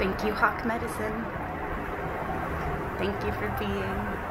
Thank you, Hawk Medicine. Thank you for being.